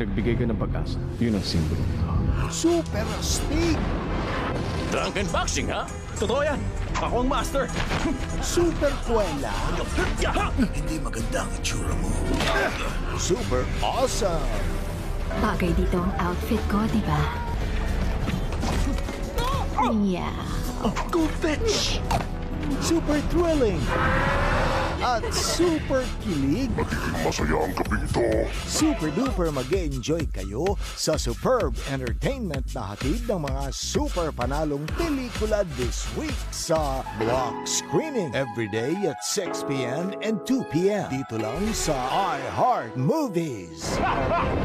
nagbigay ka ng pag-asa. Yun ang simbolo nito. Super Stig! Drunken boxing, ha? Totoo yan. Ako ang master. Super Kuwela! Hindi maganda ang itsura mo. Super Awesome! Bagay dito ang outfit ko, di ba? Yeah. Go fetch! Super Thrilling! At Super Kilig! Masaya ang gabi ito. Super duper mag enjoy kayo sa superb entertainment na hatid ng mga super panalong pelikula this week sa Block Screening every day at 6pm and 2pm dito lang sa iHeart Movies.